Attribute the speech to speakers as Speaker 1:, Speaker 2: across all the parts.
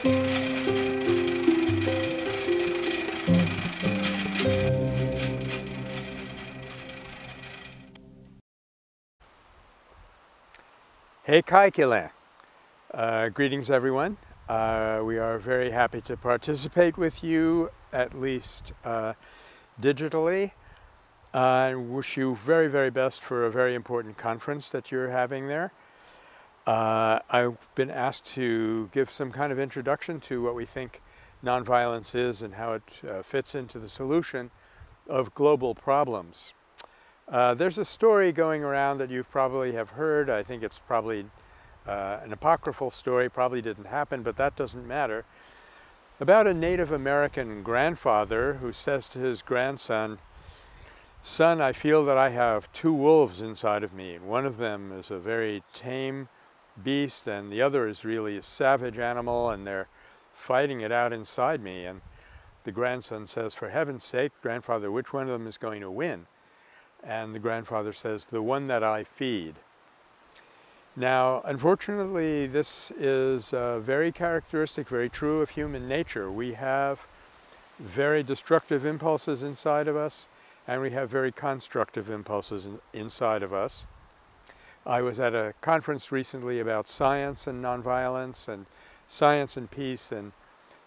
Speaker 1: Hey Kaikile. Uh, greetings everyone. Uh, we are very happy to participate with you, at least uh, digitally. I wish you very, very best for a very important conference that you're having there. Uh, I've been asked to give some kind of introduction to what we think nonviolence is and how it uh, fits into the solution of global problems. Uh, there's a story going around that you probably have heard. I think it's probably uh, an apocryphal story, probably didn't happen, but that doesn't matter. About a Native American grandfather who says to his grandson, Son, I feel that I have two wolves inside of me. One of them is a very tame beast, and the other is really a savage animal, and they're fighting it out inside me. And the grandson says, For heaven's sake, grandfather, which one of them is going to win? And the grandfather says, the one that I feed. Now, unfortunately, this is uh, very characteristic, very true of human nature. We have very destructive impulses inside of us, and we have very constructive impulses in, inside of us. I was at a conference recently about science and nonviolence and science and peace, and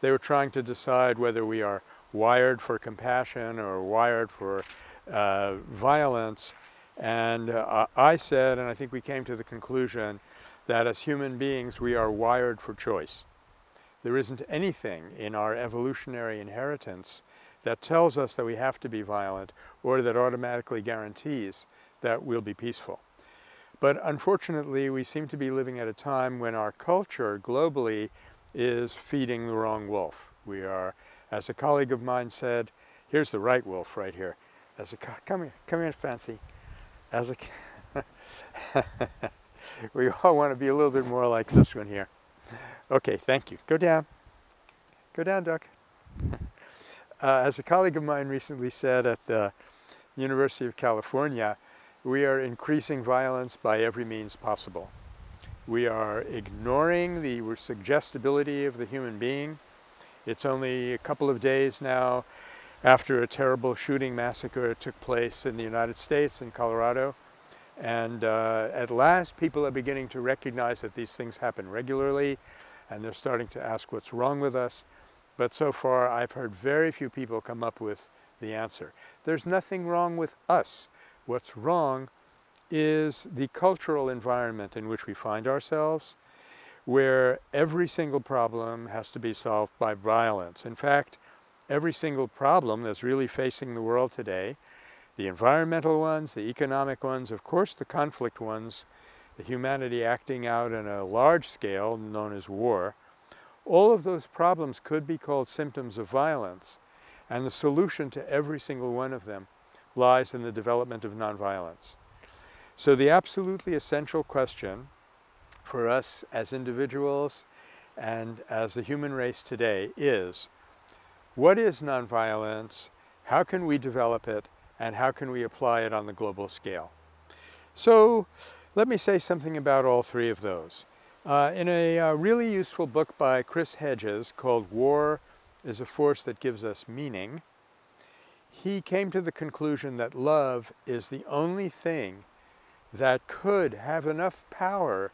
Speaker 1: they were trying to decide whether we are wired for compassion or wired for uh, violence. And uh, I said, and I think we came to the conclusion, that as human beings we are wired for choice. There isn't anything in our evolutionary inheritance that tells us that we have to be violent or that automatically guarantees that we'll be peaceful. But unfortunately, we seem to be living at a time when our culture globally is feeding the wrong wolf. We are, as a colleague of mine said, here's the right wolf right here as a come here, come here, fancy. As a we all want to be a little bit more like this one here. Okay, thank you. Go down. Go down, duck. Uh, as a colleague of mine recently said at the University of California, we are increasing violence by every means possible. We are ignoring the suggestibility of the human being. It's only a couple of days now after a terrible shooting massacre took place in the United States in Colorado. And uh, at last, people are beginning to recognize that these things happen regularly, and they're starting to ask what's wrong with us. But so far, I've heard very few people come up with the answer. There's nothing wrong with us. What's wrong is the cultural environment in which we find ourselves, where every single problem has to be solved by violence. In fact, every single problem that's really facing the world today, the environmental ones, the economic ones, of course the conflict ones, the humanity acting out on a large scale known as war, all of those problems could be called symptoms of violence. And the solution to every single one of them lies in the development of nonviolence. So the absolutely essential question for us as individuals and as the human race today is, what is nonviolence? How can we develop it? And how can we apply it on the global scale? So let me say something about all three of those. Uh, in a uh, really useful book by Chris Hedges called War is a Force That Gives Us Meaning, he came to the conclusion that love is the only thing that could have enough power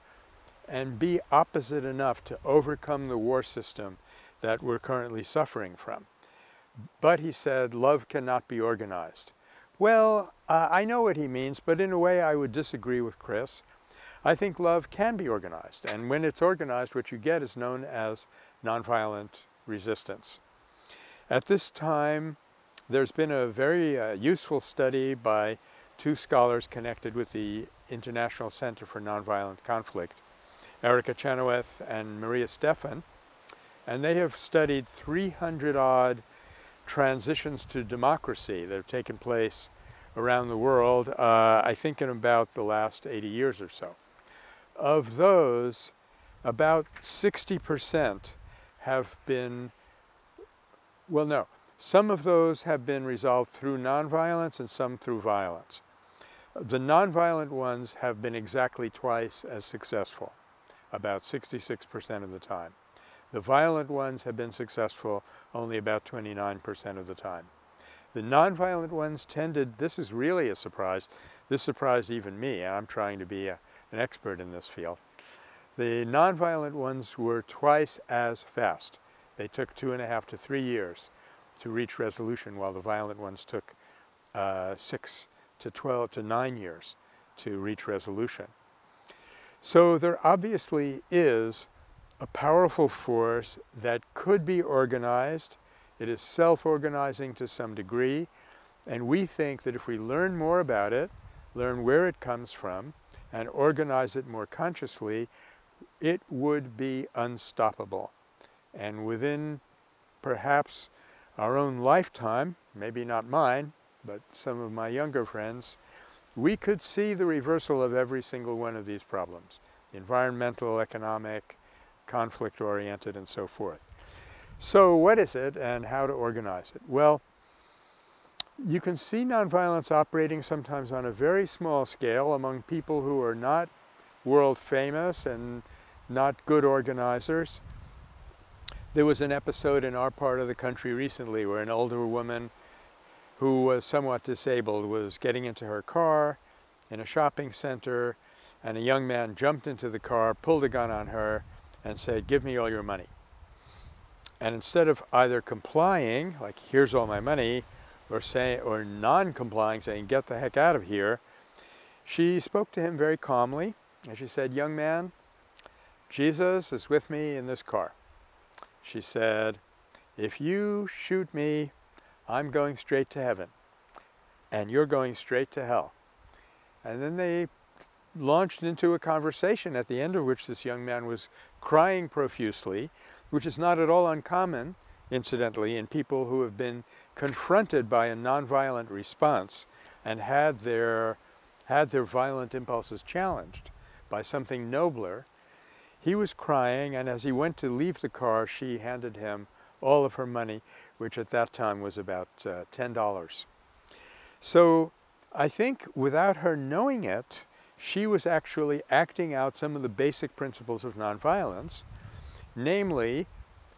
Speaker 1: and be opposite enough to overcome the war system that we're currently suffering from. But he said, love cannot be organized. Well, uh, I know what he means, but in a way I would disagree with Chris. I think love can be organized, and when it's organized, what you get is known as nonviolent resistance. At this time, there's been a very uh, useful study by two scholars connected with the International Center for Nonviolent Conflict, Erica Chenoweth and Maria Stephan, and they have studied 300 odd transitions to democracy that have taken place around the world, uh, I think in about the last 80 years or so. Of those, about 60% have been, well, no, some of those have been resolved through nonviolence and some through violence. The nonviolent ones have been exactly twice as successful, about 66% of the time. The violent ones have been successful only about 29% of the time. The nonviolent ones tended, this is really a surprise, this surprised even me, and I'm trying to be a, an expert in this field. The nonviolent ones were twice as fast. They took two and a half to three years to reach resolution, while the violent ones took uh, six to 12 to nine years to reach resolution. So there obviously is a powerful force that could be organized. It is self-organizing to some degree, and we think that if we learn more about it, learn where it comes from, and organize it more consciously, it would be unstoppable. And within perhaps our own lifetime, maybe not mine, but some of my younger friends, we could see the reversal of every single one of these problems, environmental, economic, conflict-oriented, and so forth. So what is it and how to organize it? Well, you can see nonviolence operating sometimes on a very small scale among people who are not world famous and not good organizers. There was an episode in our part of the country recently where an older woman who was somewhat disabled was getting into her car in a shopping center and a young man jumped into the car, pulled a gun on her and said, give me all your money. And instead of either complying, like here's all my money, or or non-complying, saying get the heck out of here, she spoke to him very calmly and she said, young man, Jesus is with me in this car. She said, if you shoot me, I'm going straight to heaven and you're going straight to hell. And then they launched into a conversation at the end of which this young man was crying profusely, which is not at all uncommon, incidentally, in people who have been confronted by a nonviolent response and had their, had their violent impulses challenged by something nobler he was crying, and as he went to leave the car, she handed him all of her money, which at that time was about uh, $10. So I think without her knowing it, she was actually acting out some of the basic principles of nonviolence, namely,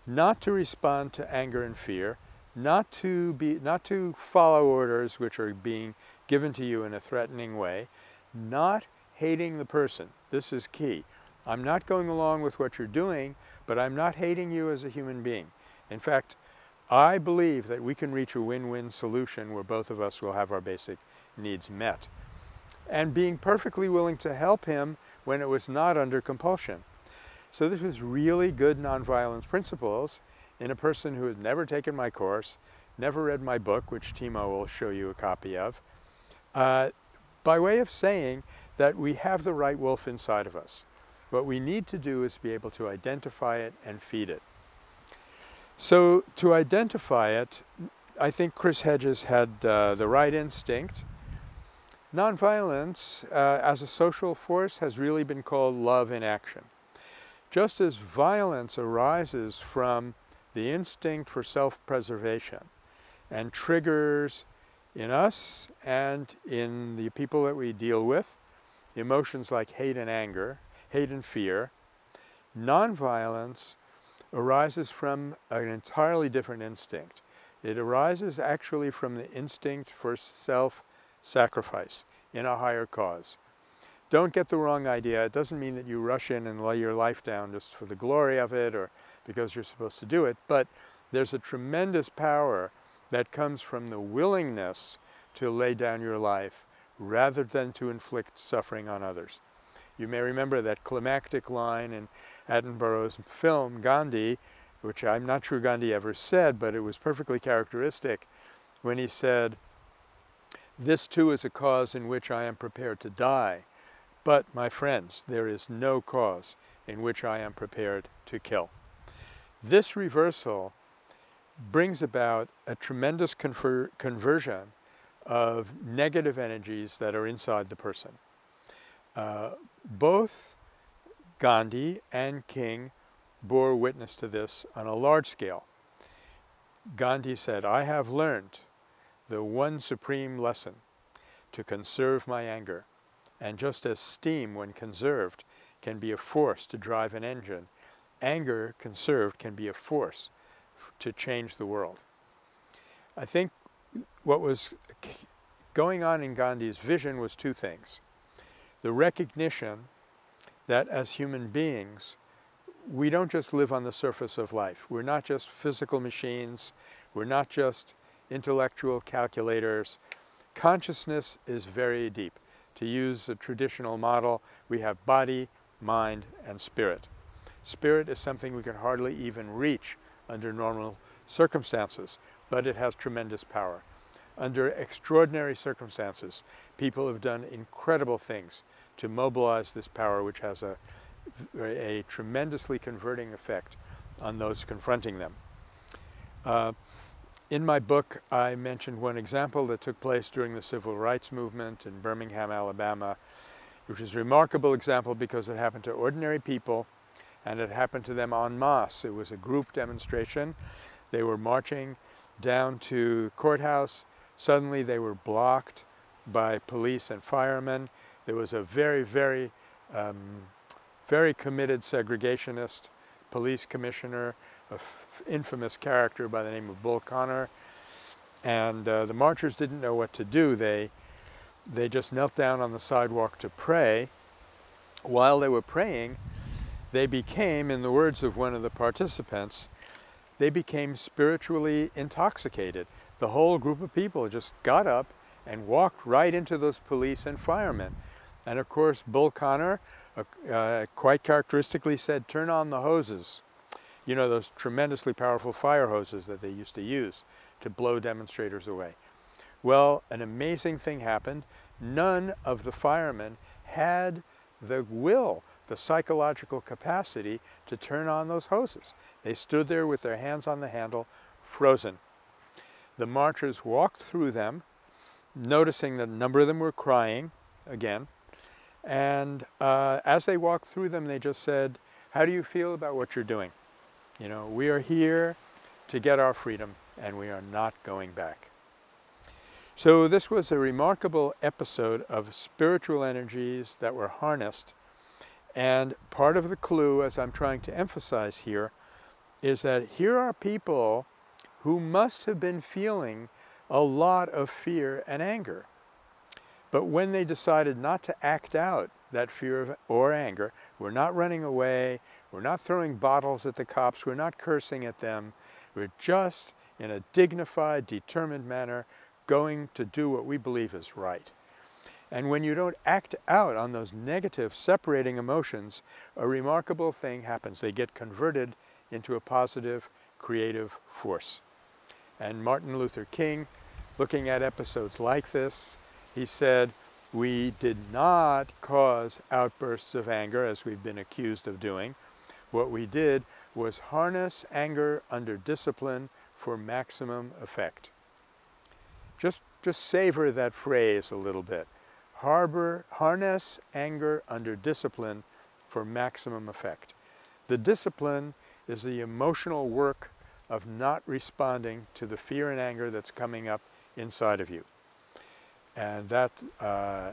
Speaker 1: not to respond to anger and fear, not to, be, not to follow orders which are being given to you in a threatening way, not hating the person. This is key. I'm not going along with what you're doing, but I'm not hating you as a human being. In fact, I believe that we can reach a win-win solution where both of us will have our basic needs met. And being perfectly willing to help him when it was not under compulsion. So this was really good nonviolence principles in a person who had never taken my course, never read my book, which Timo will show you a copy of, uh, by way of saying that we have the right wolf inside of us. What we need to do is be able to identify it and feed it. So to identify it, I think Chris Hedges had uh, the right instinct. Nonviolence uh, as a social force has really been called love in action. Just as violence arises from the instinct for self-preservation and triggers in us and in the people that we deal with emotions like hate and anger hate and fear. Nonviolence arises from an entirely different instinct. It arises actually from the instinct for self-sacrifice in a higher cause. Don't get the wrong idea. It doesn't mean that you rush in and lay your life down just for the glory of it or because you're supposed to do it, but there's a tremendous power that comes from the willingness to lay down your life rather than to inflict suffering on others. You may remember that climactic line in Attenborough's film, Gandhi, which I'm not sure Gandhi ever said, but it was perfectly characteristic when he said, this too is a cause in which I am prepared to die. But, my friends, there is no cause in which I am prepared to kill. This reversal brings about a tremendous conversion of negative energies that are inside the person. Uh, both Gandhi and King bore witness to this on a large scale. Gandhi said, I have learned the one supreme lesson to conserve my anger. And just as steam, when conserved, can be a force to drive an engine, anger conserved can be a force to change the world. I think what was going on in Gandhi's vision was two things. The recognition that as human beings, we don't just live on the surface of life. We're not just physical machines. We're not just intellectual calculators. Consciousness is very deep. To use a traditional model, we have body, mind, and spirit. Spirit is something we can hardly even reach under normal circumstances, but it has tremendous power. Under extraordinary circumstances, people have done incredible things to mobilize this power, which has a, a tremendously converting effect on those confronting them. Uh, in my book, I mentioned one example that took place during the civil rights movement in Birmingham, Alabama, which is a remarkable example because it happened to ordinary people and it happened to them en masse. It was a group demonstration. They were marching down to courthouse. Suddenly they were blocked by police and firemen. There was a very, very, um, very committed segregationist police commissioner an infamous character by the name of Bull Connor. And uh, the marchers didn't know what to do. They, they just knelt down on the sidewalk to pray. While they were praying, they became, in the words of one of the participants, they became spiritually intoxicated. The whole group of people just got up and walked right into those police and firemen. And of course, Bull Connor uh, uh, quite characteristically said, turn on the hoses you know, those tremendously powerful fire hoses that they used to use to blow demonstrators away. Well, an amazing thing happened. None of the firemen had the will, the psychological capacity to turn on those hoses. They stood there with their hands on the handle, frozen. The marchers walked through them, noticing that a number of them were crying again. And uh, as they walked through them, they just said, how do you feel about what you're doing? You know, we are here to get our freedom and we are not going back. So this was a remarkable episode of spiritual energies that were harnessed. And part of the clue, as I'm trying to emphasize here, is that here are people who must have been feeling a lot of fear and anger. But when they decided not to act out that fear or anger, we're not running away, we're not throwing bottles at the cops. We're not cursing at them. We're just, in a dignified, determined manner, going to do what we believe is right. And when you don't act out on those negative, separating emotions, a remarkable thing happens. They get converted into a positive, creative force. And Martin Luther King, looking at episodes like this, he said, we did not cause outbursts of anger, as we've been accused of doing. What we did was harness anger under discipline for maximum effect. Just, just savor that phrase a little bit. Harbor, harness anger under discipline for maximum effect. The discipline is the emotional work of not responding to the fear and anger that's coming up inside of you. And that uh,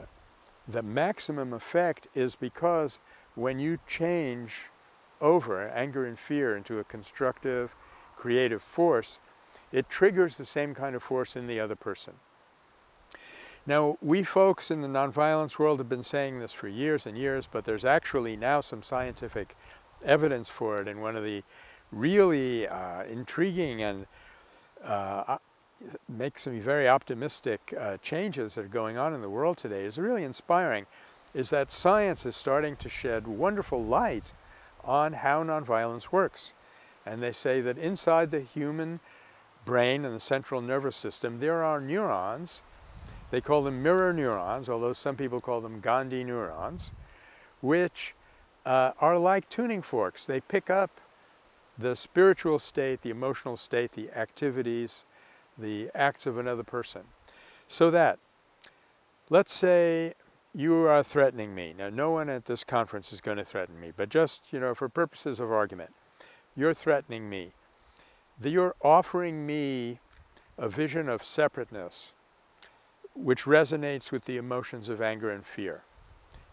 Speaker 1: the maximum effect is because when you change over anger and fear into a constructive, creative force, it triggers the same kind of force in the other person. Now, we folks in the nonviolence world have been saying this for years and years, but there's actually now some scientific evidence for it. And one of the really uh, intriguing and uh, makes me very optimistic uh, changes that are going on in the world today is really inspiring, is that science is starting to shed wonderful light on how nonviolence works. And they say that inside the human brain and the central nervous system, there are neurons. They call them mirror neurons, although some people call them Gandhi neurons, which uh, are like tuning forks. They pick up the spiritual state, the emotional state, the activities, the acts of another person. So that, let's say you are threatening me. Now, no one at this conference is going to threaten me, but just, you know, for purposes of argument, you're threatening me. You're offering me a vision of separateness, which resonates with the emotions of anger and fear.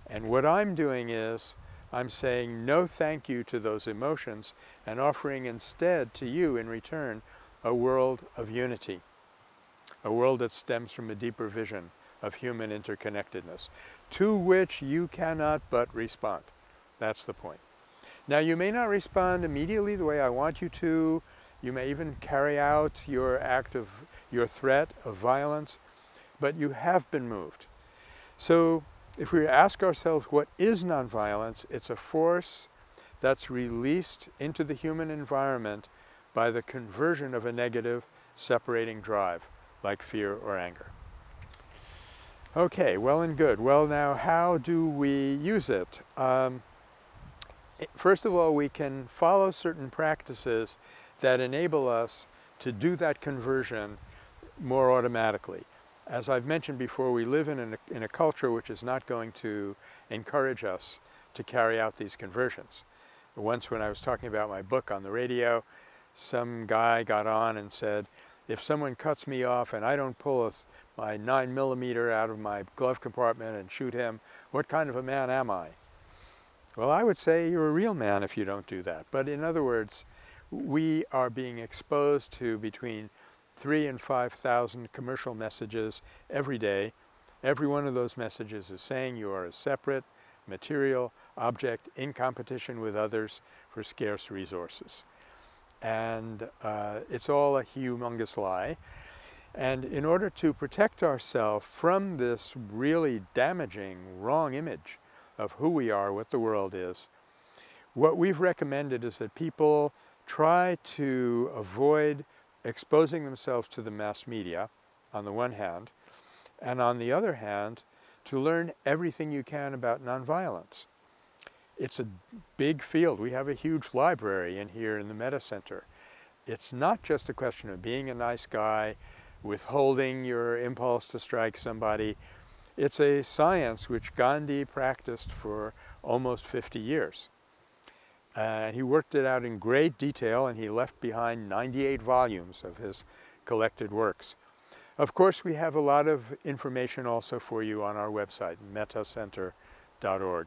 Speaker 1: And what I'm doing is, I'm saying no thank you to those emotions and offering instead to you in return a world of unity, a world that stems from a deeper vision of human interconnectedness, to which you cannot but respond. That's the point. Now, you may not respond immediately the way I want you to. You may even carry out your act of your threat of violence, but you have been moved. So, if we ask ourselves what is nonviolence, it's a force that's released into the human environment by the conversion of a negative separating drive, like fear or anger. Okay, well and good. Well, now, how do we use it? Um, first of all, we can follow certain practices that enable us to do that conversion more automatically. As I've mentioned before, we live in a, in a culture which is not going to encourage us to carry out these conversions. Once when I was talking about my book on the radio, some guy got on and said, if someone cuts me off and I don't pull a, my nine millimeter out of my glove compartment and shoot him, what kind of a man am I? Well, I would say you're a real man if you don't do that. But in other words, we are being exposed to between three and 5,000 commercial messages every day. Every one of those messages is saying you are a separate material object in competition with others for scarce resources. And uh, it's all a humongous lie. And in order to protect ourselves from this really damaging wrong image of who we are, what the world is, what we've recommended is that people try to avoid exposing themselves to the mass media on the one hand, and on the other hand, to learn everything you can about nonviolence. It's a big field. We have a huge library in here in the Metta Center. It's not just a question of being a nice guy, withholding your impulse to strike somebody. It's a science which Gandhi practiced for almost 50 years. Uh, he worked it out in great detail and he left behind 98 volumes of his collected works. Of course, we have a lot of information also for you on our website, mettacenter.org.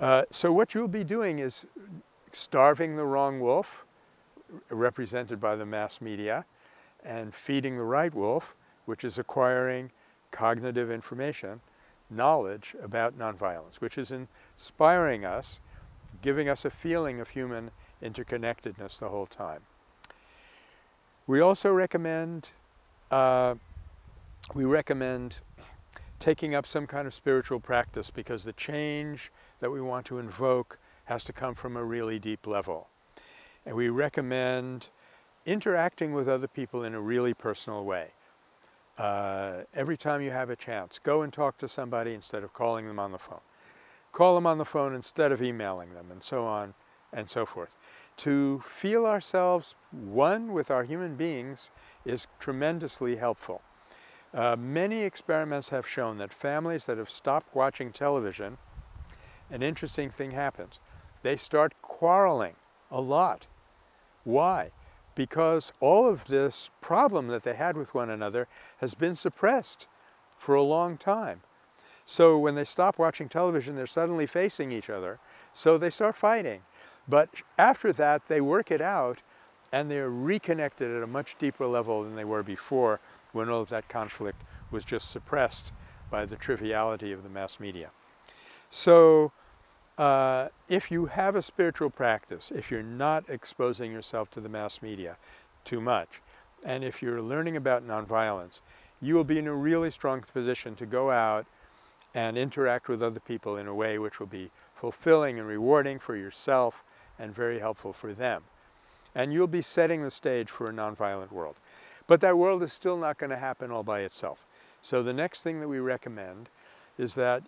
Speaker 1: Uh, so what you'll be doing is starving the wrong wolf, represented by the mass media, and feeding the right wolf, which is acquiring cognitive information, knowledge about nonviolence, which is inspiring us giving us a feeling of human interconnectedness the whole time. We also recommend, uh, we recommend taking up some kind of spiritual practice because the change that we want to invoke has to come from a really deep level. And we recommend interacting with other people in a really personal way. Uh, every time you have a chance, go and talk to somebody instead of calling them on the phone call them on the phone instead of emailing them, and so on and so forth. To feel ourselves one with our human beings is tremendously helpful. Uh, many experiments have shown that families that have stopped watching television, an interesting thing happens. They start quarreling a lot. Why? Because all of this problem that they had with one another has been suppressed for a long time. So when they stop watching television, they're suddenly facing each other. So they start fighting. But after that, they work it out and they're reconnected at a much deeper level than they were before when all of that conflict was just suppressed by the triviality of the mass media. So uh, if you have a spiritual practice, if you're not exposing yourself to the mass media too much, and if you're learning about nonviolence, you will be in a really strong position to go out and interact with other people in a way which will be fulfilling and rewarding for yourself and very helpful for them. And you'll be setting the stage for a nonviolent world. But that world is still not going to happen all by itself. So the next thing that we recommend is that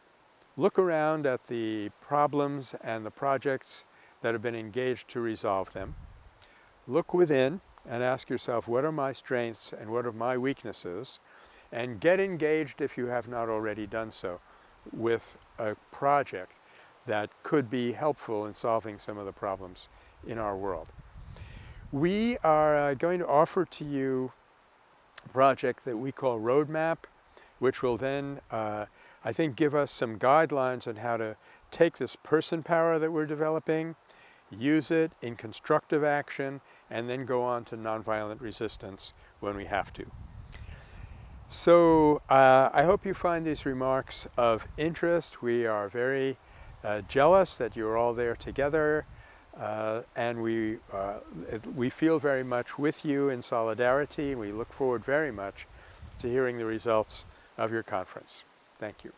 Speaker 1: look around at the problems and the projects that have been engaged to resolve them. Look within and ask yourself, what are my strengths and what are my weaknesses? And get engaged if you have not already done so with a project that could be helpful in solving some of the problems in our world. We are uh, going to offer to you a project that we call Roadmap, which will then, uh, I think, give us some guidelines on how to take this person power that we're developing, use it in constructive action, and then go on to nonviolent resistance when we have to. So uh, I hope you find these remarks of interest. We are very uh, jealous that you're all there together, uh, and we, uh, we feel very much with you in solidarity. We look forward very much to hearing the results of your conference. Thank you.